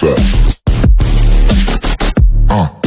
What's? Uh.